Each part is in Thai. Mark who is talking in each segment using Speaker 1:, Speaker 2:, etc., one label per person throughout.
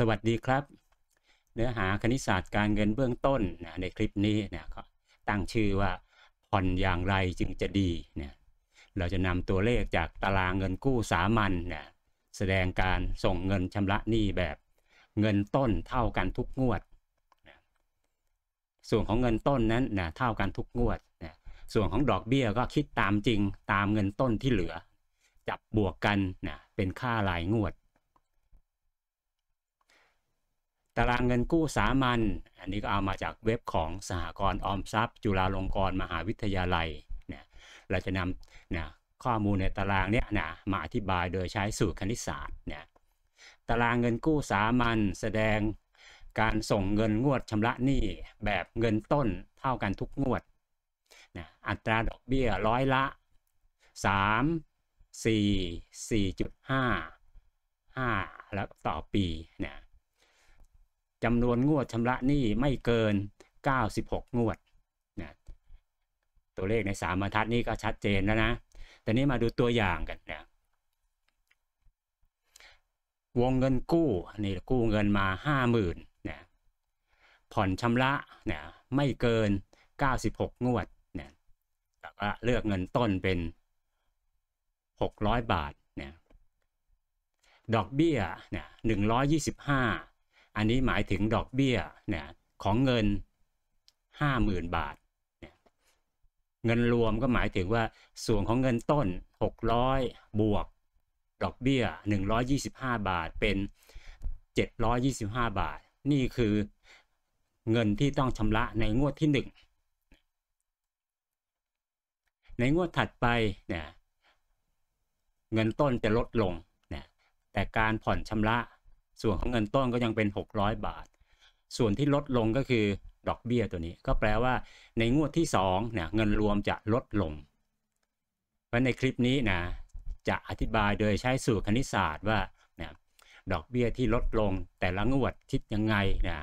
Speaker 1: สวัสดีครับ เนื้อหาคณิตศาสตร์การเงินเบื้องต้นนะในคลิปนี้นะก็ตั้งชื่อว่าผ่อนอย่างไรจึงจะดีนะเราจะนำตัวเลขจากตารางเงินกู้สามัญนะแสดงการส่งเงินชำระหนี้แบบเงินต้นเท่ากันทุกงวดนะส่วนของเงินต้นนั้นนะเท่ากันทุกงวดนะส่วนของดอกเบี้ยก็คิดตามจริงตามเงินต้นที่เหลือ จับบวกกันนะเป็นค่ารายงวด ตารางเงินกู้สามัญอันนี้ก็เอามาจากเว็บของสหกรณ์ออมทรัพย์ จุฬาลงกรณ์มหาวิทยาลัยนะเราจะนำนะข้อมูลในตารางเนี้ยนะมาอธิบายโดยใช้สูตรคณิตศาสตร์นะตารางเงินกู้สามัญแสดงการส่งเงินงวดชำระหนี้แบบเงินต้นเท่ากันทุกงวดนะอัตราดอกเบี้ยร้อยละ 3 4 4.5 5 แล้วต่อปีนะ จำนวนงวดชำระหนี้ไม่เกิน 96 งวดนะตัวเลขในสามบรรทัดนี้ก็ชัดเจนแล้วนะ แต่นี้มาดูตัวอย่างกันนะวงเงินกู้นี่กู้เงินมา 50,000นะผ่อนชำระนะไม่เกิน 96 งวดนะแล้วก็เลือกเงินต้นเป็น 600 บาทนะดอกเบี้ยนะ125 อันนี้หมายถึงดอกเบี้ยเนะของเงิน 50,000 บาทนะเงินรวมก็หมายถึงว่าส่วนของเงินต้น 600 บวก ดอกเบี้ย 125 บาทเป็น 725 บาท นี่คือเงินที่ต้องชำระในงวดที่ 1 ในงวดถัดไปเนี่ยเงินต้นจะลดลงนะแต่การผ่อนชำระ ส่วนของเงินต้นก็ยังเป็น 600 บาท ส่วนที่ลดลงก็คือดอกเบี้ยตัวนี้ ก็แปลว่าในงวดที่2เนี่ยเงินรวมจะลดลง เพราะในคลิปนี้นะจะอธิบายโดยใช้สูตรคณิตศาสตร์ว่าเนะดอกเบี้ยที่ลดลงแต่ละงวดคิดยังไงนะ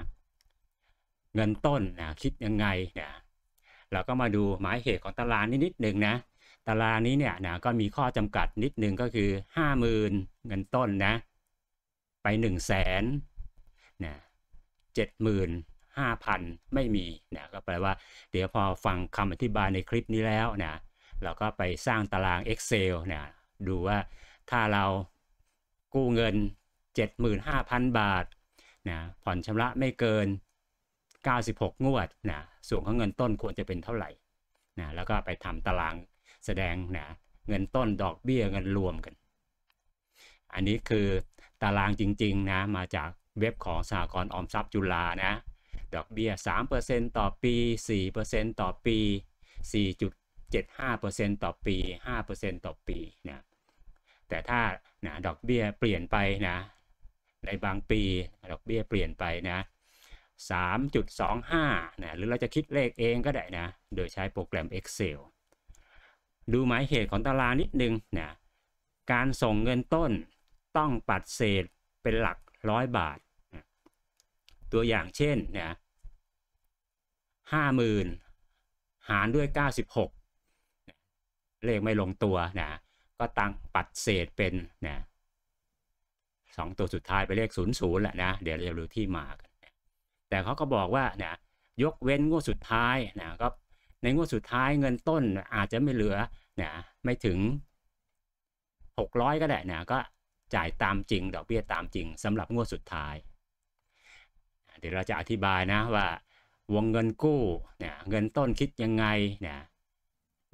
Speaker 1: เงินต้นนะคิดยังไงนะเราก็มาดูหมายเหตุของตารางนิดนิดหนึ่งนะตารางนี้เนี่ยนะก็มีข้อจำกัดนิดนึงก็คือ 50,000 เงินต้นนะ ไป1 0 0 0 0แสนนะเจ็ดหมื่นห้าพันไม่มีนะก็แปลว่า เดี๋ยวพอฟังคำอธิบายในคลิปนี้แล้วนะเราก็ไปสร้างตาราง Excel นะดูว่าถ้าเรากู้เงิน 75,000 บาทนะผ่อนชำระไม่เกิน 96 งวดนะส่วนของเงินต้นควรจะเป็นเท่าไหร่นะแล้วก็ไปทำตารางแสดงนะเงินต้นดอกเบี้ยเงินรวมกัน อันนี้คือ ตารางจริง ๆ นะ มาจากเว็บของสหกรณ์ออมทรัพย์จุฬานะ ดอกเบี้ย 3%ต่อปี 4%ต่อปี 4.75%ต่อปี 5%ต่อปีนะแต่ถ้านะดอกเบี้ยเปลี่ยนไปนะ ในบางปีดอกเบี้ยเปลี่ยนไปนะ 3.25นะหรือเราจะคิดเลขเองก็ได้นะ โดยใช้โปรแกรม Excel ดูหมายเหตุของตารางนิดนึงนะการส่งเงินต้น ต้องปัดเศษเป็นหลักร้อยบาท ตัวอย่างเช่นนะห้าหมื่นหารด้วย 96 เลขไม่ลงตัวนะก็ตั้งปัดเศษเป็นนะสองตัวสุดท้ายไปเลขศูนย์ศูนย์แหละนะ เดี๋ยวเราจะดูที่มากันแต่เขาก็บอกว่านะยกเว้นงวดสุดท้ายนะก็ในงวดสุดท้ายเงินต้นอาจจะไม่เหลือนะไม่ถึง 600 ก็ได้นะก็ จ่ายตามจริง ดอกเบี้ยตามจริงสำหรับงวดสุดท้าย เดี๋ยวเราจะอธิบายนะว่าวงเงินกู้เนี่ยเงินต้นคิดยังไงเนี่ย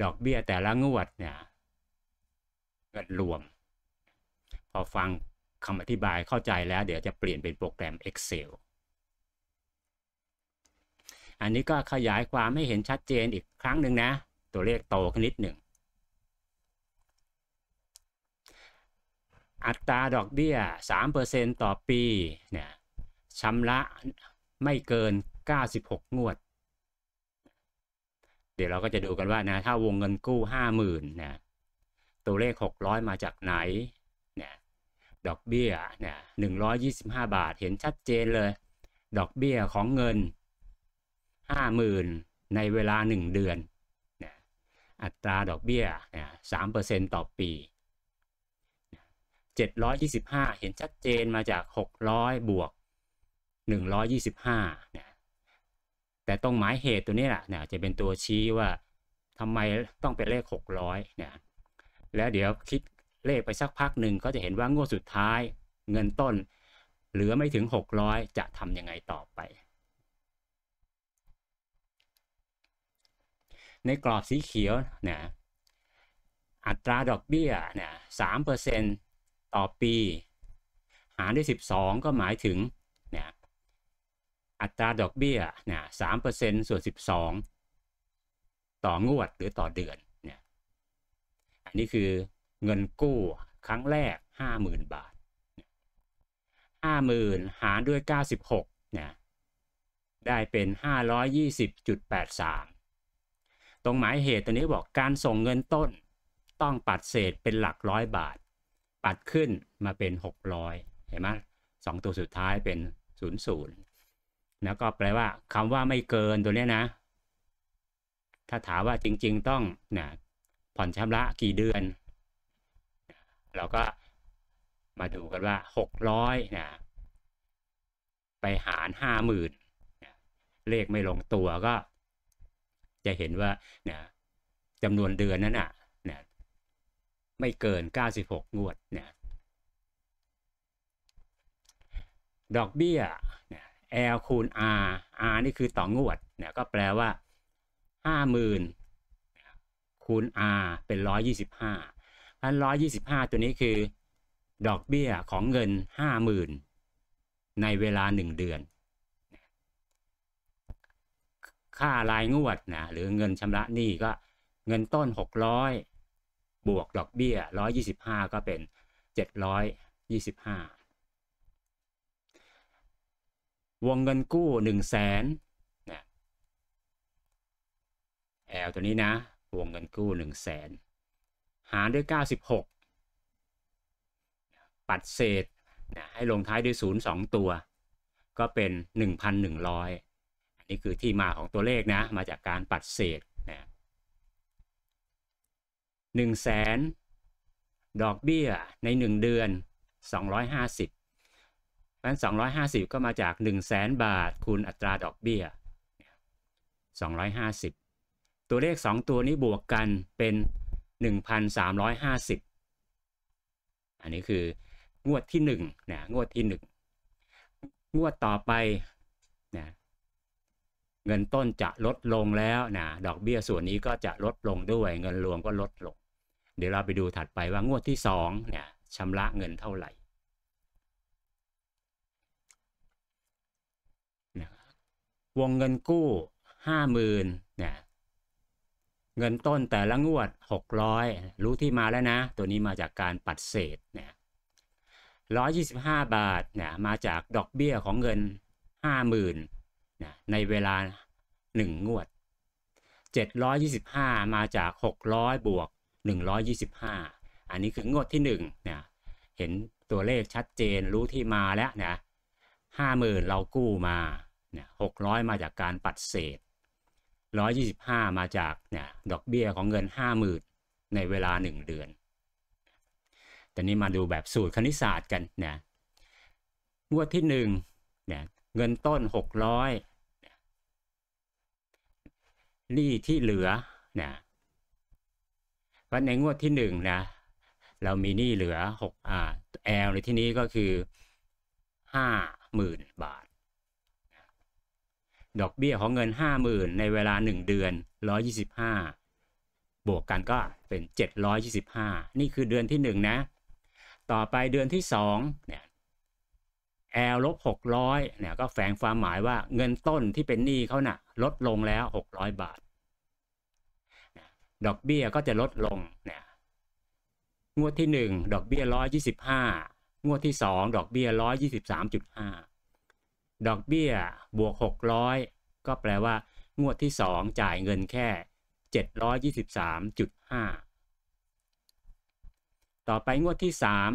Speaker 1: ดอกเบี้ยแต่ละงวดเนี่ยเงินรวม พอฟังคำอธิบายเข้าใจแล้ว เดี๋ยวจะเปลี่ยนเป็นโปรแกรม Excel อันนี้ก็ขยายความให้เห็นชัดเจนอีกครั้งหนึ่งนะ ตัวเลขโตขึ้นนิดหนึ่ง อัตราดอกเบี้ย 3%ต่อปีเนี่ยชำระไม่เกิน 96 งวด เดี๋ยวเราก็จะดูกันว่านะถ้าวงเงินกู้ 50,000นะตัวเลข 600 มาจากไหนเนี่ยดอกเบี้ยเนี่ย125 บาทเห็นชัดเจนเลย ดอกเบี้ยของเงิน 50,000 ในเวลา 1 เดือนนะอัตราดอกเบี้ยเนี่ย3%ต่อปี 725 เห็นชัดเจนมาจาก 600 บวก 125นี่ยแต่ตรงหมายเหตุตัวนี้แหละเนี่ยจะเป็นตัวชี้ว่าทำไมต้องเป็นเลข 600เนี่ยแล้วเดี๋ยวคิดเลขไปสักพักหนึ่งก็จะเห็นว่างวดสุดท้ายเงินต้น เหลือไม่ถึง 600 จะทำยังไงต่อไป ในกรอบสีเขียวนี่ยอัตราดอกเบี้ยนี่ยสามเปอร์เซ็นต่ ต่อปี หารด้วยสิบสองก็หมายถึงเนี่ยอัตราดอกเบี้ยเนี่ยสามเปอร์เซ็นส่วนสิบสองต่องวดหรือต่อเดือนเนี่ยอันนี้คือเงินกู้ครั้งแรกห้าหมื่นบาทห้าหมื่นหารด้วยเก้าสิบหกเนี่ยได้เป็นห้าร้อยยี่สิบจุดแปดสามตรงหมายเหตุตัวนี้บอกการส่งเงินต้นต้องปัดเศษเป็นหลักร้อยบาท ปัดขึ้นมาเป็นหกร้อยเห็นไหมสองตัวสุดท้ายเป็นศูนย์ศูนย์แล้วก็แปลว่าคำว่าไม่เกินตัวนี้นะ ถ้าถามว่าจริง ๆ ต้องนะผ่อนชำระกี่เดือน เราก็มาดูกันว่าหกร้อยนะไปหารห้าหมื่นเลขไม่ลงตัวก็จะเห็นว่านี่ยจำนวนเดือนนั้นอะเนี่ย ไม่เกิน 96 งวดเนี่ยดอกเบี้ยเนี่ย L คูณ R R นี่คือต่องวดเนี่ยก็แปลว่า 50,000คูณ R เป็น 125พัน125 ตัวนี้คือ ดอกเบี้ยของเงิน 50,000 ในเวลา 1 เดือน ค่ารายงวดนะหรือเงินชำระหนี้ก็เงินต้น 600 บวกดอกเบี้ย 125 ก็เป็น 725 วงเงินกู้ 1 0 0 0 0แสนนะแอลตัวนี้นะ วงเงินกู้ 1 0 0 0 0แสนหารด้วย 96 ปัดเศษนะให้ลงท้ายด้วย 0 2 ตัว ก็เป็น 1,100 อันนี้คือที่มาของตัวเลขนะ มาจากการปัดเศษ นะหนึ่งแสนดอกเบี้ยในหนึ่งเดือนสองร้อยห้าสิบเพราะฉะนั้นสองร้อยห้าสิบก็มาจากหนึ่งแสนบาท คูณอัตราดอกเบี้ยสองร้อยห้าสิบตัวเลขสองตัวนี้บวกกันเป็นหนึ่งพันสามร้อยห้าสิบอันนี้คืองวดที่หนึ่งนะงวดที่หนึ่งงวดต่อไปนะเงินต้นจะลดลงแล้วนะดอกเบี้ยส่วนนี้ก็จะลดลงด้วย เงินรวมก็ลดลง เดี๋ยวเราไปดูถัดไปว่างวดที่สองเนี่ยชำระเงินเท่าไหร่วงเงินกู้ห้าหมื่นเนี่ยเงินต้นแต่ละงวดหกร้อยรู้ที่มาแล้วนะ ตัวนี้มาจากการปัดเศษเนี่ยร้อยยี่สิบห้าบาทเนี่ยมาจากดอกเบี้ยของเงินห้าหมื่นนะในเวลา 1 งวด 725 มาจาก 600 บวก 125 อันนี้คืองวดที่1นะเห็นตัวเลขชัดเจนรู้ที่มาแล้วนะ50,000เรากู้มาเนี่ย600มาจากการปัดเศษ125มาจากเนี่ยดอกเบี้ยของเงิน50,000ในเวลา1เดือนแต่นี้มาดูแบบสูตรคณิตศาสตร์กันนะงวดที่1เนี่ยเงินต้น600หนี้ที่เหลือเนะ เพราะในงวดที่หนึ่งนะ เรามีหนี้เหลือหกอ่าแอลในที่นี้ก็คือห้าหมื่นบาท ดอกเบี้ยของเงินห้าหมื่นในเวลาหนึ่งเดือนร้อยี่สิบห้าบวกกันก็เป็นเจ็ดร้อยยี่สิบห้านี่คือเดือนที่หนึ่งนะ ต่อไปเดือนที่สองเนี่ยแอลลบหกร้อยเนี่ยก็แฝงความหมายว่าเงินต้นที่เป็นหนี้เขานะ่ะ ลดลงแล้วหกร้อยบาท ดอกเบี้ยก็จะลดลงเนี่ยงวดที่หนึ่งดอกเบี้ยร้อยยี่สิบห้างวดที่สองดอกเบี้ยร้อยยี่สิบสามจุดห้าดอกเบี้ยบวกหกร้อยก็แปลว่างวดที่สองจ่ายเงินแค่เจ็ดร้อยยี่สิบสามจุดห้าต่อไปงวดที่สาม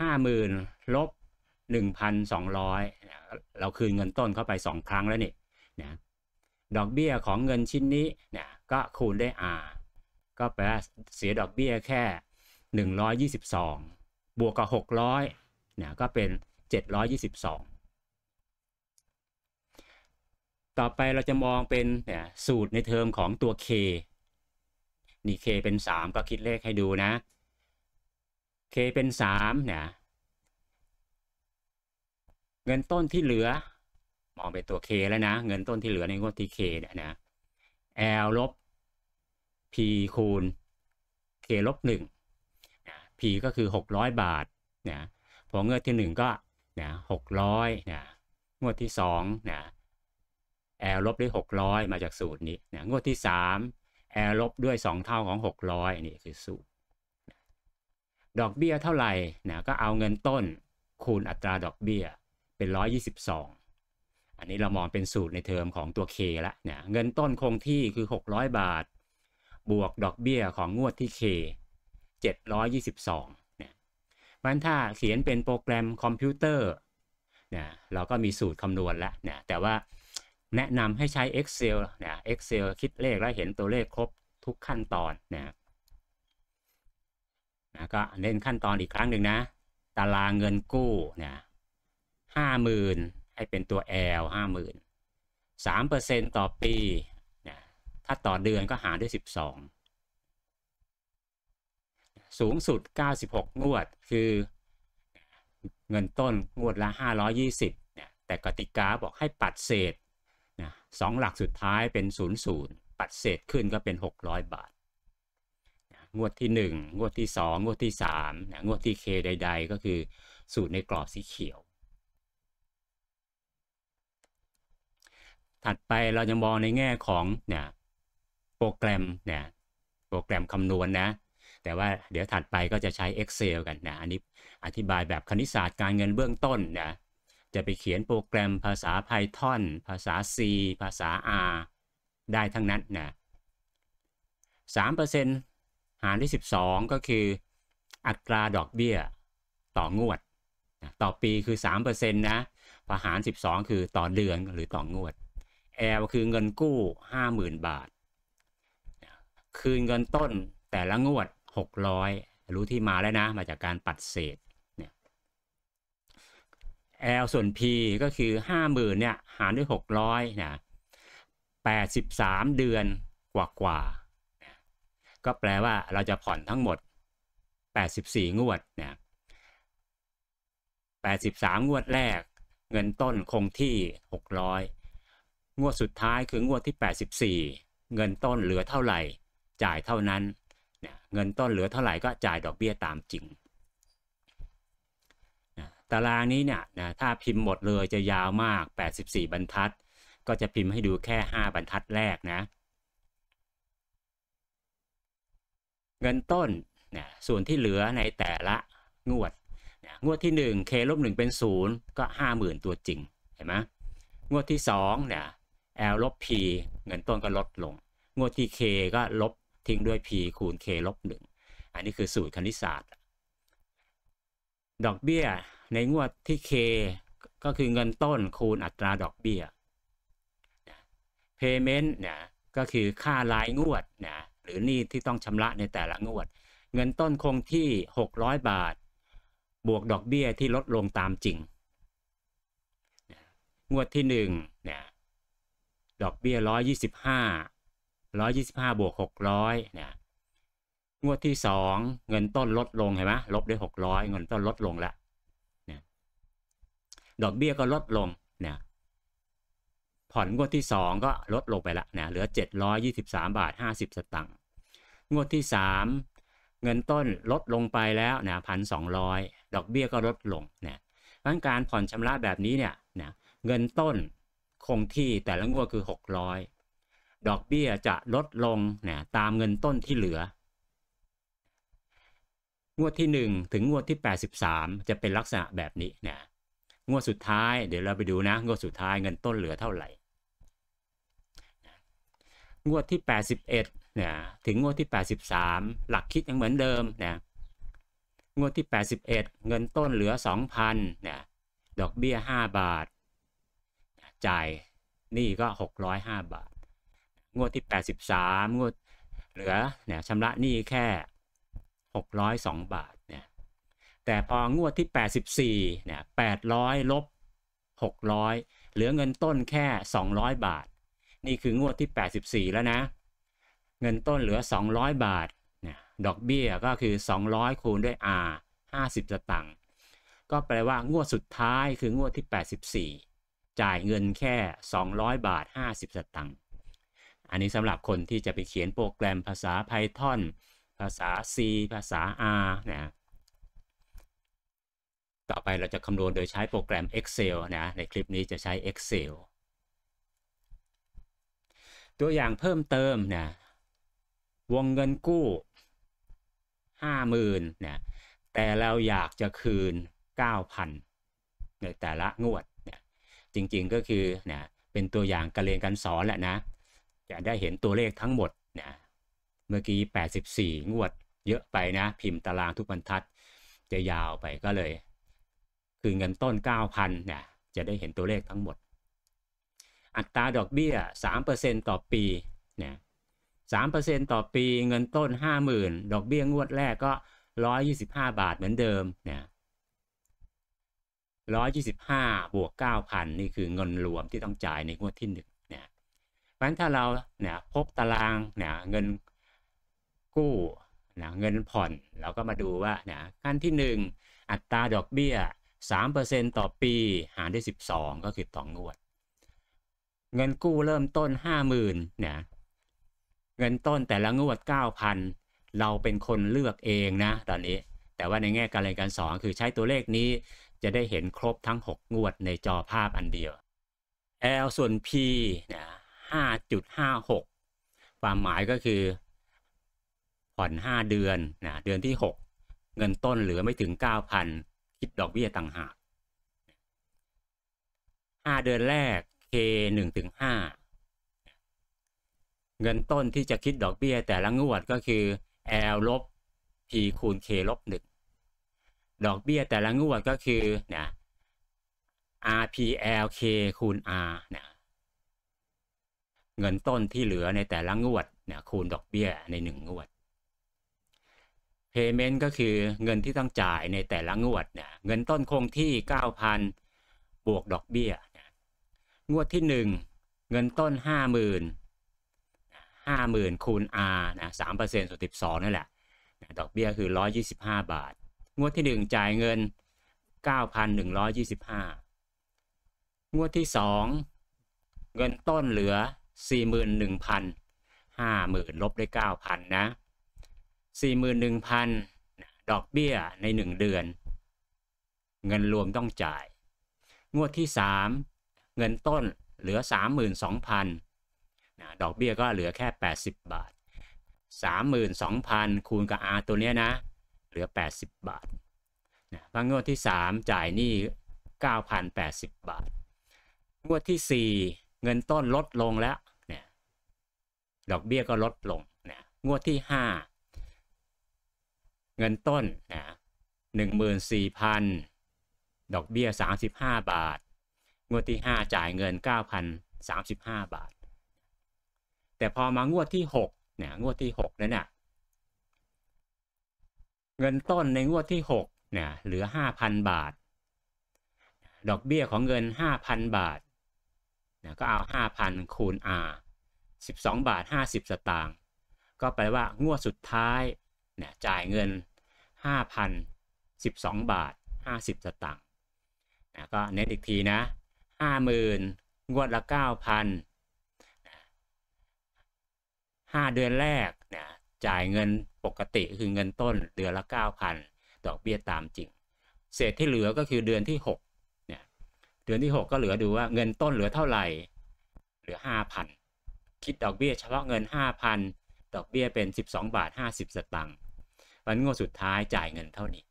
Speaker 1: ห้าหมื่นลบหนึ่งพันสองร้อยเราคืนเงินต้นเข้าไปสองครั้งแล้วนี่นะ ดอกเบี้ยของเงินชิ้นนี้เนี่ยก็คูณได้ R ก็แปลว่าเสียดอกเบี้ยแค่หนึ่งร้อยยี่สิบสองบวกกับหกร้อยเนี่ยก็เป็น 722 ต่อไปเราจะมองเป็นเนี่ยสูตรในเทอมของตัว K นี่ K เป็น 3 ก็คิดเลขให้ดูนะ K เป็น3เนี่ยเงินต้นที่เหลือ มองเป็นตัว K แล้วนะ เงินต้นที่เหลือในงวดที่ K เนี่ยนะ L ลบ P คูณ K ลบ1 P ก็คือ 600 บาทนะพองวดที่ 1 ก็นะ600นะงวดที่2นะ L ลบด้วย 600 มาจากสูตรนี้นะงวดที่ 3 L ลบด้วย 2 เท่าของ 600นี่คือสูตร ดอกเบี้ยเท่าไหร่นะก็เอาเงินต้นคูณอัตราดอกเบี้ยเป็น 122 อันนี้เรามองเป็นสูตรในเทอมของตัว K ละเนี่ยเงินต้นคงที่คือ 600 บาท บวกดอกเบี้ยของงวดที่ K 722เนี่ยมันถ้าเขียนเป็นโปรแกรมคอมพิวเตอร์เนี่ยเราก็มีสูตรคำนวณแล้วเนี่ยแต่ว่าแนะนำให้ใช้ Excel เนะ Excel คิดเลขแล้วเห็นตัวเลขครบทุกขั้นตอนเนะนะก็เน้นขั้นตอนอีกครั้งหนึ่งนะ ตารางเงินกู้เนะห้าหมื่น ให้เป็นตัว L ห้าหมื่นสามเปอร์เซ็นต่อปีนะถ้าต่อเดือนก็หารด้วยสิบสองสูงสุด 96 งวด คือเงินต้นงวดละ 520เนี่ยแต่กติกาบอกให้ปัดเศษนะสองหลักสุดท้ายเป็น 00 ปัดเศษขึ้นก็เป็น 600 บาทงวดที่ 1 งวดที่ 2 งวดที่3นะงวดที่เคใด ๆ ก็คือสูตรในกรอบสีเขียว ถัดไปเราจะมองในแง่ของเนี่ยโปรแกรมเนี่ยโปรแกรมคำนวณนนะ แต่ว่าเดี๋ยวถัดไปก็จะใช้ Excel กันนะ อันนี้อธิบายแบบคณิตศาสตร์การเงินเบื้องต้นนะจะไปเขียนโปรแกรมภาษา Python ภาษา C ภาษา R ได้ทั้งนั้นนะ3%หารด้วย12 ก็คืออัตราดอกเบี้ยต่องวด ต่อปีคือ 3%นะพอหาร 12 คือต่อเดือนหรือต่องวด L คือเงินกู้50,000บาท คืนเงินต้นแต่ละงวด600รู้ที่มาแล้วนะ มาจากการปัดเศษเนี่ย L ส่วน P ก็คือ50,000เนี่ยหารด้วย600นะ83เดือนกว่ากว่าก็แปลว่าเราจะผ่อนทั้งหมด 84 งวดนะ83 งวดแรก เงินต้นคงที่ 600 งวดสุดท้ายคืองวดที่ 84 เงินต้นเหลือเท่าไหร่ จ่ายเท่านั้นนะเงินต้นเหลือเท่าไหร่ก็จ่ายดอกเบี้ยตามจริงนะตารางนี้เนี่ยนะถ้าพิมพ์หมดเลยจะยาวมาก 84 บรรทัด ก็จะพิมพ์ให้ดูแค่ 5 บรรทัดแรกนะเงินต้นนะส่วนที่เหลือในแต่ละงวดนะงวดที่ 1 k ลบ1เป็น 0 ก็ 50,000 ตัวจริงเห็นไหมงวดที่2เนี่ย l ลบ p เงินต้นก็ลดลง งวดที่ k ก็ลบทิ้งด้วย p คูณ k ลบ1อันนี้คือสูตรคณิตศาสตร์ ดอกเบี้ยในงวดที่ k ก็คือเงินต้นคูณอัตราดอกเบี้ย payment เนี่ยก็คือค่ารายงวดนะหรือหนี้ที่ต้องชำระในแต่ละงวด เงินต้นคงที่ 600 บาท บวกดอกเบี้ยที่ลดลงตามจริง งวดที่1เนี่ย ดอกเบี้ย125 125บวก600เนี่ยงวดที่2เงินต้นลดลงเห็นไหมลบด้วย600เงินต้นลดลงแล้วเนี่ยดอกเบี้ยก็ลดลงเนี่ยผ่อนงวดที่2ก็ลดลงไปละนะเหลือ723บาท50สตังค์งวดที่3เงินต้นลดลงไปแล้วนะพันสองดอกเบี้ยก็ลดลงนะดังการผ่อนชำระแบบนี้เนี่ยนะเงินต้น คงที่แต่ละงวดคือ 600 ดอกเบี้ยจะลดลงนะตามเงินต้นที่เหลือ งวดที่ 1 ถึงงวดที่ 83 จะเป็นลักษณะแบบนี้นะงวดสุดท้ายเดี๋ยวเราไปดูนะ งวดสุดท้ายเงินต้นเหลือเท่าไหร่ งวดที่ 81เนี่ยถึงงวดที่ 83 หลักคิดยังเหมือนเดิมนะงวดที่ 81 เงินต้นเหลือ 2,000นะดอกเบี้ย 5 บาท จ่ายนี่ก็ 605 บาท งวดที่ 83 งวดเหลือเนี่ยชำระหนี้แค่ 602 บาทเนี่ยแต่พองวดที่ 84เนี่ย800 ลบ 600 เหลือเงินต้นแค่ 200 บาท นี่คืองวดที่ 84 แล้วนะ เงินต้นเหลือ 200 บาทเนี่ยดอกเบี้ยก็คือ 200 คูณด้วย R 50 สตังค์ก็แปลว่างวดสุดท้ายคืองวดที่ 84 จ่ายเงินแค่ 200 บาท 50 สตังค์ อันนี้สำหรับคนที่จะไปเขียนโปรแกรมภาษา Python ภาษา C ภาษา R นะต่อไปเราจะคำนวณโดยใช้โปรแกรม Excel นะ ในคลิปนี้จะใช้ Excel ตัวอย่างเพิ่มเติมนะวงเงินกู้ 50,000นะแต่เราอยากจะคืน 9,000 ในแต่ละงวด จริงๆก็คือนะเป็นตัวอย่างการเรียนการสอนแหละนะ จะได้เห็นตัวเลขทั้งหมดนะเมื่อกี้ 84 งวดเยอะไปนะ พิมพ์ตารางทุกบรรทัด จะยาวไปก็เลย คือเงินต้น 9,000นะจะได้เห็นตัวเลขทั้งหมด อัตราดอกเบี้ย 3%ต่อปีนะ3%ต่อปีเงินต้น 50,000 ดอกเบี้ยงวดแรกก็ 125 บาทเหมือนเดิมนะ 125 บวก 9,000 นี่คือเงินรวมที่ต้องจ่ายในงวดที่1นะเพราะฉะนั้นถ้าเราเนี่ยพบตารางเนี่ยเงินกู้นะเงินผ่อนเราก็มาดูว่าเนะขั้นที่ 1 อัตราดอกเบี้ย 3%ต่อปีหารด้วย 12 ก็คือต่องวด เงินกู้เริ่มต้น 50,000นะเงินต้นแต่ละงวด 9,000 เราเป็นคนเลือกเองนะตอนนี้ แต่ว่าในแง่การเรียนการสอนคือใช้ตัวเลขนี้ จะได้เห็นครบทั้ง 6 งวดในจอภาพอันเดียว L ส่วน P นะ5.56 ความหมายก็คือ ผ่อน 5 เดือนนะเดือนที่ 6 เงินต้นเหลือไม่ถึง 9,000 คิดดอกเบี้ยต่างหาก 5 เดือนแรก K 1ถึง5เงินต้นที่จะคิดดอกเบี้ยแต่ละงวดก็คือ L ลบ P คูณ K ลบ1 ดอกเบี้ยแต่ละงวดก็คือนะ RPLK คูณ R นะเงินต้นที่เหลือในแต่ละงวดนะคูณดอกเบี้ยใน1งวด Payment ก็คือเงินที่ต้องจ่ายในแต่ละงวดนะเงินต้นคงที่ 9,000 บวกดอกเบี้ยนะงวดที่ 1 เงินต้น 50,000 50,000 คูณ R นะ3%ส่วน12 นั่นแหละนะดอกเบี้ยคือ 125 บาท งวดที่ 1 จ่ายเงิน 9,125 งวดที่ 2 เงินต้นเหลือ 41,000 50,000ลบด้วย9,000นะ41,000 ดอกเบี้ยใน 1 เดือน เงินรวมต้องจ่าย งวดที่ 3 เงินต้นเหลือ 32,000นะดอกเบี้ยก็เหลือแค่ 80 บาท 32,000 คูณกับ R ตัวเนี้ยนะ เหลือ 80 บาทนะพงวดที่ 3 จ่ายหนี้9,080 บาท งวดที่ 4 เงินต้นลดลงแล้วนี่ยดอกเบี้ยก็ลดลงนะงวดที่ 5 เงินต้นนะ14,000 ดอกเบี้ย 35 บาท งวดที่ 5 จ่ายเงิน 9,035 บาท แต่พอมางวดที่6เนี่ยงวดที่ 6 นั้นน่ะ เงินต้นในงวดที่6เนี่ยเหลือ 5,000 บาท ดอกเบี้ยของเงิน 5,000 บาทเนี่ยก็เอา 5,000 คูณ R 12 บาท 50 สตางค์ก็แปลว่างวดสุดท้ายเนี่ยจ่ายเงิน 5,000 12 บาท 50 สตางค์นะก็เน้นอีกทีนะ 50,000 งวดละ 9,000 5 เดือนแรกเนะจ่ายเงิน ปกติคือเงินต้นเดือนละ 9,000 ดอกเบี้ยตามจริง เศษที่เหลือก็คือเดือนที่6เนี่ยเดือนที่ 6 ก็เหลือดูว่าเงินต้นเหลือเท่าไหร่ เหลือ 5,000 คิดดอกเบี้ยเฉพาะเงิน 5,000 ดอกเบี้ยเป็น 12 บาท 50 สตางค์วันงวดสุดท้ายจ่ายเงินเท่านี้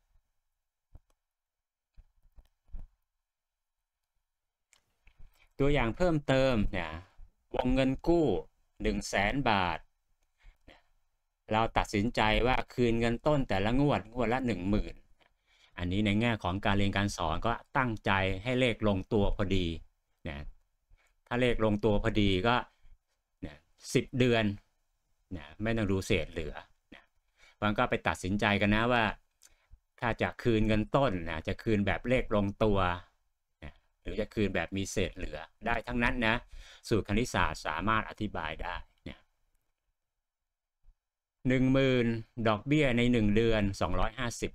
Speaker 1: ตัวอย่างเพิ่มเติมเนี่ยวงเงินกู้ 1 0 0 0 0แสนบาท เราตัดสินใจว่าคืนเงินต้นแต่ละงวดงวดละ 10,000 อันนี้ในแง่ของการเรียนการสอนก็ตั้งใจให้เลขลงตัวพอดีนะถ้าเลขลงตัวพอดีก็นะสิบเดือนนะไม่ต้องดูเศษเหลือนะมันก็ไปตัดสินใจกันนะว่า ถ้าจะคืนเงินต้นนะจะคืนแบบเลขลงตัวนะหรือจะคืนแบบมีเศษเหลือได้ทั้งนั้นนะสูตรคณิตศาสตร์สามารถอธิบายได้ เนี่ยหนึ่งหมื่นดอกเบี้ยในหนึ่งเดือนสองร้อยห้าสิบ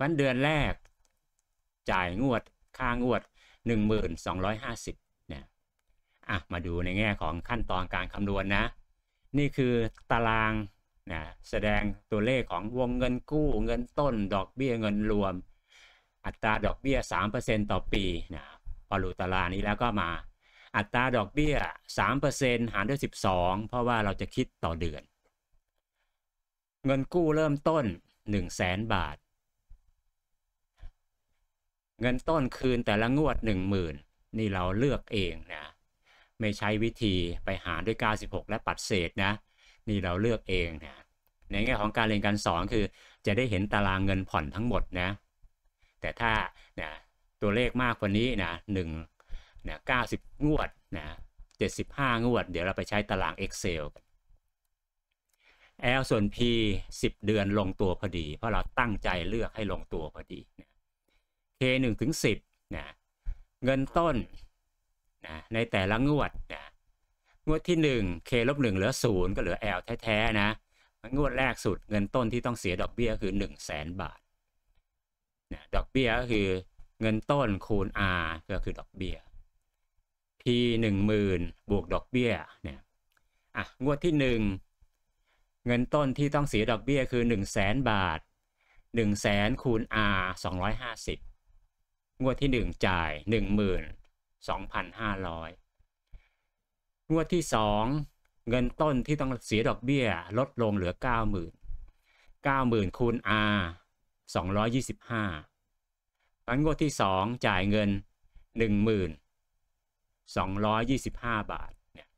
Speaker 1: วันเดือนแรก จ่ายงวดค่างวดหนึ่งหมื่นสองร้อยห้าสิบเนี่ยอะมาดูในแง่ของขั้นตอนการคำนวณนะ นี่คือตารางนะแสดงตัวเลขของวงเงินกู้เงินต้น ดอกเบี้ยเงินรวม อัตราดอกเบี้ย 3%ต่อปีนะพอรู้ตารางนี้แล้วก็มาอัตราดอกเบี้ย 3%หารด้วย 12 เพราะว่าเราจะคิดต่อเดือน เงินกู้เริ่มต้น1 0 0 0 0แสนบาท เงินต้นคืนแต่ละงวด 10,000 นี่เราเลือกเองนะ ไม่ใช้วิธีไปหารด้วย 96 และปัดเศษนะ นี่เราเลือกเองนะ ในแง่ของการเรียนการสอนคือ จะได้เห็นตารางเงินผ่อนทั้งหมดนะ แต่ถ้านะตัวเลขมากกว่านี้นะหนึ่งนะเก้าสิบงวดนะเจ็ดสิบห้างวด เดี๋ยวเราไปใช้ตาราง Excel กัน L ส่วน P 10 เดือนลงตัวพอดี เพราะเราตั้งใจเลือกให้ลงตัวพอดีนะ K 1ถึง10นะเงินต้นนะในแต่ละงวดนะงวดที่ 1 K ลบ1เหลือ 0 ก็เหลือ L แท้ๆนะงวดแรกสุดเงินต้นที่ต้องเสียดอกเบี้ยคือ 1 0 0 0 0แสนบาทนะดอกเบี้ยก็คือเงินต้นคูณ R ก็คือดอกเบี้ย P 1 0,000 บวกดอกเบี้ยเนี่ยอะงวดที่ 1 เงินต้นที่ต้องเสียดอกเบี้ยคือ 1 0 0 0 0แสนบาท 1 0 0 0 0แสนคูณ R 250 งวดที่ 1 จ่าย 12,500 งวดที่ 2 เงินต้นที่ต้องเสียดอกเบี้ยลดลงเหลือ 90,000 90,000คูณ R 225อันงวดที่ 2 จ่ายเงิน 10,225 บาทเนี่ย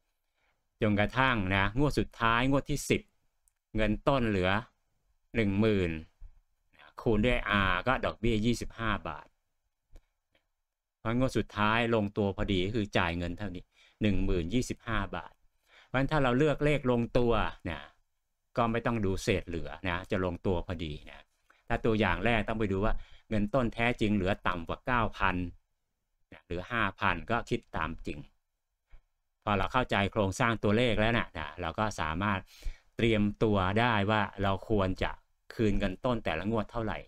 Speaker 1: จนกระทั่งนะงวดสุดท้ายงวดที่ 10 เงินต้นเหลือ 10,000 คูณด้วย R ก็ดอกเบี้ย 25 บาทเพราะงวดสุดท้ายลงตัวพอดีก็คือจ่ายเงินเท่านี้ 10,025 บาท เพราะฉะนั้นถ้าเราเลือกเลขลงตัวนะก็ไม่ต้องดูเศษเหลือนะจะลงตัวพอดีนะถ้าตัวอย่างแรกต้องไปดูว่าเงินต้นแท้จริงเหลือต่ำกว่า 9,000นะหรือ 5,000 ก็คิดตามจริง พอเราเข้าใจโครงสร้างตัวเลขแล้วนะนะเราก็สามารถ เตรียมตัวได้ว่าเราควรจะคืนเงินต้นแต่ละงวดเท่าไหร่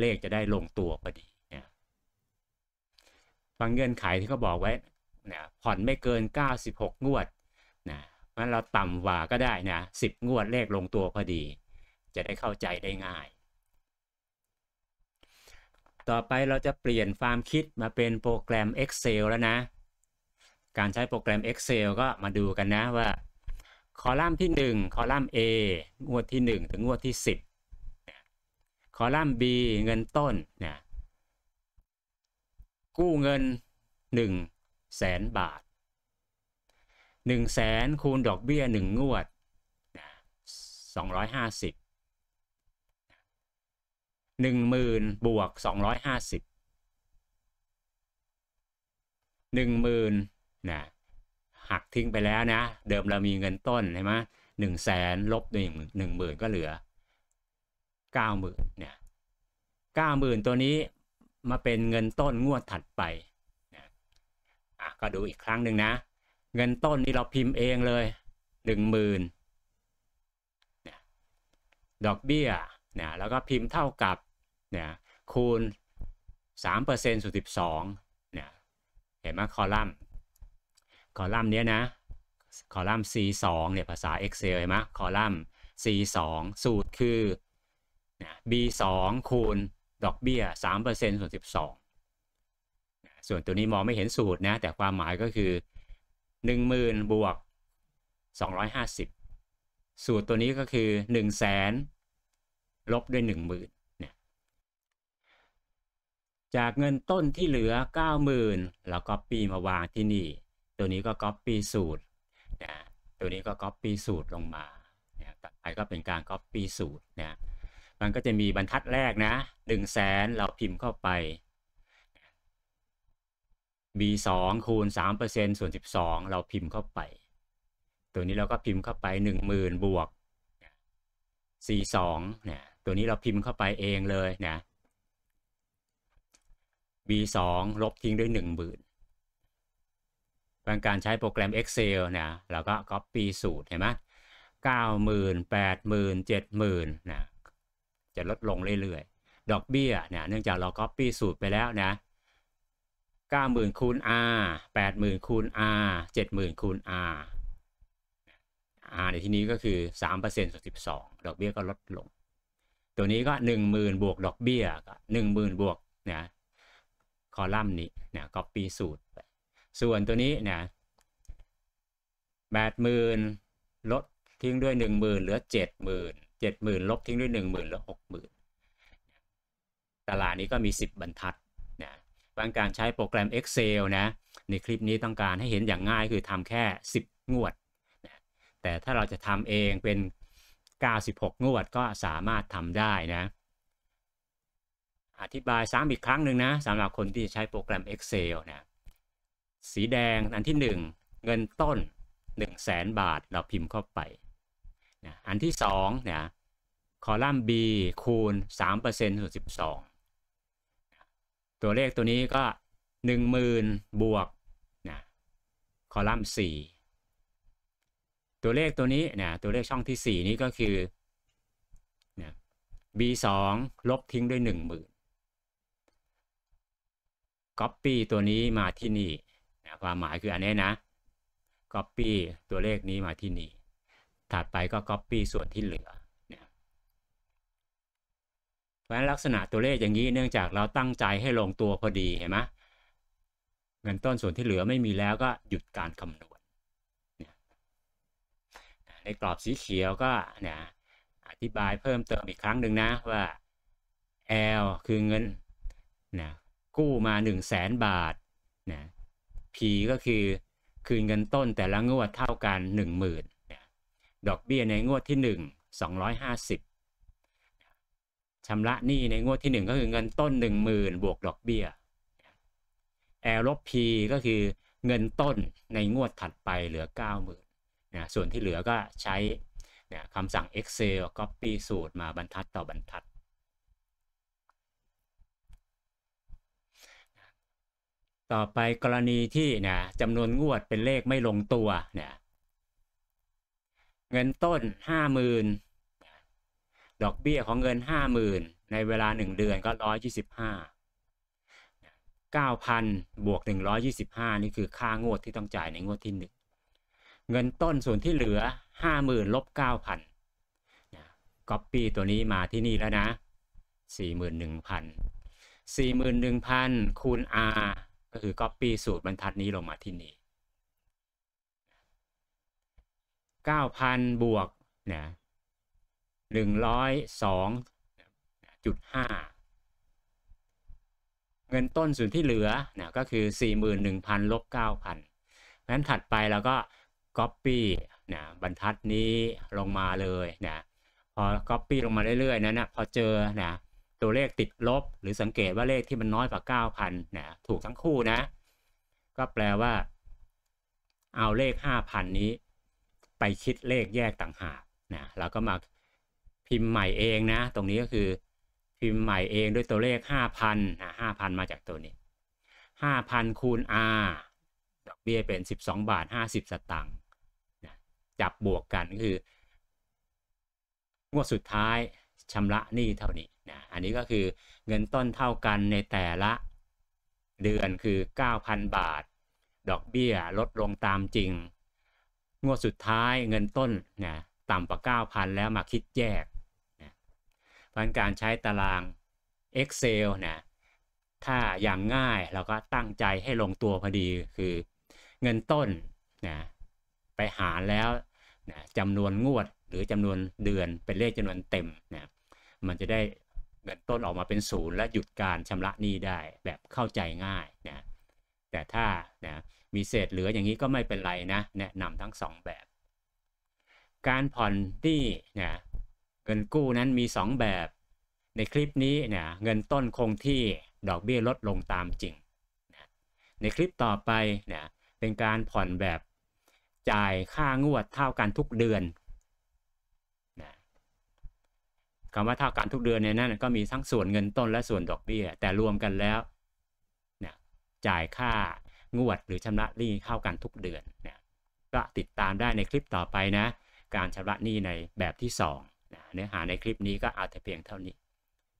Speaker 1: เลขจะได้ลงตัวพอดีนะฟังเงื่อนไขที่เขาบอกไว้นะผ่อนไม่เกิน 96 งวดนะมันเราต่ำกว่าก็ได้นะ10 งวดเลขลงตัวพอดี จะได้เข้าใจได้ง่าย ต่อไปเราจะเปลี่ยนความคิดมาเป็นโปรแกรม Excel แล้วนะ การใช้โปรแกรม Excel ก็มาดูกันนะว่า คอลัมน์ที่ 1 คอลัมน์ A งวดที่ 1 ถึงงวดที่ 10คอลัมน์ B เงินต้นนะกู้เงิน1แสนบาท1แสนคูณดอกเบี้ย 1 งวดนะ250 10,000บวก250 10,000นะ หักทิ้งไปแล้วนะ เดิมเรามีเงินต้นใช่ไหมหนึ่งแสนลบหนึ่งหนึ่งหมื่นก็เหลือเก้าหมื่นเนี่ยเก้าหมื่นตัวนี้มาเป็นเงินต้นงวดถัดไปนะอะก็ดูอีกครั้งหนึ่งนะ เงินต้นนี่เราพิมพ์เองเลยหนึ่งหมื่นนะดอกเบี้ยนะแล้วก็พิมพ์เท่ากับนะคูณ3%ส่วน12เนี่ยเห็นไหมคอลัมน์ คอลัมน์เนี้ยนะ คอลัมน์ C2 เนี่ยภาษา Excel เห็นไหมคอลัมน์ C2 สูตรคือ B2 คูณดอกเบี้ย3%ส่วน 12 ส่วนตัวนี้มองไม่เห็นสูตรนะ แต่ความหมายก็คือ 10,000 บวก 250 สูตรตัวนี้ก็คือ 1 0 0 0 0แสนลบด้วย 10,000นี่ยจากเงินต้นที่เหลือ 90,000เราก็ปีมาวางที่นี่ ตัวนี้ก็ Copy สูตรนะตัวนี้ก็ Copy สูตรลงมานะต่อไปก็เป็นการ Copy สูตรนะมันก็จะมีบรรทัดแรกนะ1 0 0 0 0แสนเราพิมพ์เข้าไป B2 คูณ3%ส่วน 12 เราพิมพ์เข้าไป ตัวนี้เราก็พิมพ์เข้าไป 10,000 บวก C2 เนี่ยตัวนี้เราพิมพ์เข้าไปเองเลยนะ B2 ลบทิ้งด้วย 1 0,000เป็นการใช้โปรแกรม Excel นะเราก็ Copy สูตรเห็นไหมเก้าหมื่นแปดหมื่นเจ็ดหมื่นนะจะลดลงเรื่อยๆ ดอกเบี้ยเนี่ยเนื่องจากเรา Copy สูตรไปแล้วนะเก้าหมื่นคูณ R แปดหมื่นคูณ R เจ็ดหมื่นคูณ R R ในที่นี้ก็คือสามเปอร์เซ็นต์ส่วนสิบสองดอกเบี้ยก็ลดลง ตัวนี้ก็หนึ่งหมื่นบวกดอกเบี้ยก็หนึ่งหมื่นบวกนะคอลัมน์นี้นะ copy สูตรไป ส่วนตัวนี้นะแปดหมื่นลดทิ้งด้วยหนึ่งหมื่นเหลือเจ็ดหมื่นเจ็ดหมื่นลบทิ้งด้วยหนึ่งหมื่นเหลือหกหมื่นตลาดนี้ก็มีสิบบรรทัดนะบางการใช้โปรแกรม Excel นะในคลิปนี้ต้องการให้เห็นอย่างง่ายคือทำแค่สิบงวดนะแต่ถ้าเราจะทำเองเป็น 96 งวดก็สามารถทำได้นะ อธิบายซ้ำอีกครั้งหนึ่งนะสำหรับคนที่ใช้โปรแกรม Excel นะ สีแดงอันที่ 1 เงินต้น 1 0 0 0 0แบาทเราพิมพ์เข้าไปนะอันที่2นะคอลัมน์ B คูณ3%ส่วน12 ตัวเลขตัวนี้ก็ 10,000 บวกนะคอลัมน์ 4 ตัวเลขตัวนี้นะตัวเลขช่องที่ 4 นี้ก็คือนะ B2 ลบทิ้งด้วย 10,000 Copy ตัวนี้มาที่นี่ นะความหมายคืออันนี้นะ Copy ตัวเลขนี้มาที่นี่ ถัดไปก็ Copy ส่วนที่เหลือนะเพราะฉะนั้นลักษณะตัวเลขอย่างนี้เนื่องจากเราตั้งใจให้ลงตัวพอดีเห็นไหมเงินต้นส่วนที่เหลือไม่มีแล้วก็หยุดการคำนวณนะในกรอบสีเขียวก็นะอธิบายเพิ่มเติมอีกครั้งหนึ่งนะว่า L คือเงินนะกู้มา 1 0 0 0 0แสนบาทนะ P ก็คือคืนเงินต้นแต่ละงวดเท่ากัน 10,000นดอกเบี้ยในงวดที่ 1 250ชำระหนี้ในงวดที่ 1 ก็คือเงินต้น 10,000 บวกดอกเบี้ย L ลบ P ก็คือเงินต้นในงวดถัดไปเหลือ 90,000นะส่วนที่เหลือก็ใช้นะคำสั่ง Excel Copy สูตรมาบรรทัดต่อบรรทัด ต่อไปกรณีที่นะจำนวนงวดเป็นเลขไม่ลงตัวนะเงินต้นห้าหมื่นดอกเบี้ยของเงินห้าหมื่นในเวลาหนึ่งเดือนก็ร้อยยี่สิบห้าเก้าพันบวกหนึ่งร้อยยี่สิบห้านี่คือค่างวดที่ต้องจ่ายในงวดที่หนึ่งเงินต้นส่วนที่เหลือห้าหมื่นลบเก้าพันก๊อปปี้ตัวนี้มาที่นี่แล้วนะสี่หมื่นหนึ่งพันสี่หมื่นหนึ่งพันคูณ r ก็คือ Copy สูตรบรรทัดนี้ลงมาที่นี่ 9,000 บวกนะ102.5 เงินต้นส่วนที่เหลือนะก็คือ 41,000ลบ9,000นั้นถัดไปเราก็ Copy นะบรรทัดนี้ลงมาเลยนะพอ Copy ลงมาเรื่อยๆนั้นนะพอเจอนะ ตัวเลขติดลบ หรือสังเกตว่าเลขที่มันน้อยกว่า 9,000นะถูกทั้งคู่นะ ก็แปลว่า เอาเลข 5,000 นี้ ไปคิดเลขแยกต่างหากนะแล้วก็มาพิมพ์ใหม่เองนะ ตรงนี้ก็คือ พิมพ์ใหม่เองด้วยตัวเลข 5,000นะ5,000 มาจากตัวนี้ 5,000 คูณ R ดอกเบี้ยเป็น 12 บาท 50 สตางค์จับบวกกันก็คืองวดสุดท้าย ชำระหนี้เท่านี้นะอันนี้ก็คือเงินต้นเท่ากันในแต่ละเดือนคือ 9,000 บาท ดอกเบี้ยลดลงตามจริง งวดสุดท้ายเงินต้นนะต่ำกว่า 9,000 แล้วมาคิดแยกนะพราะการใช้ตาราง Excel นะถ้าอย่างง่ายเราก็ตั้งใจให้ลงตัวพอดีคือเงินต้นนะไปหารแล้วนะจำนวนงวดหรือจำนวนเดือนเป็นเลขจำนวนเต็มนะ มันจะได้เงินต้นออกมาเป็นศูนย์และหยุดการชำระหนี้ได้แบบเข้าใจง่ายนะแต่ถ้านะมีเศษเหลืออย่างนี้ก็ไม่เป็นไรนะแนะนำทั้ง 2 แบบ การผ่อนหนี้นะเงินกู้นั้นมี 2 แบบ ในคลิปนี้นะเงินต้นคงที่ดอกเบี้ยลดลงตามจริงนะในคลิปต่อไปนะเป็นการผ่อนแบบจ่ายค่างวดเท่ากันทุกเดือน คำว่าเท่ากันทุกเดือนในนั้นก็มีทั้งส่วนเงินต้นและส่วนดอกเบี้ย แต่รวมกันแล้วเนี่ยจ่ายค่างวดหรือชำระหนี้เท่ากันทุกเดือนเนี่ยก็ติดตามได้ในคลิปต่อไปนะ การชำระหนี้ในแบบที่2นะเนื้อหาในคลิปนี้ก็เอาแต่เพียงเท่านี้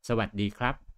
Speaker 1: สวัสดีครับ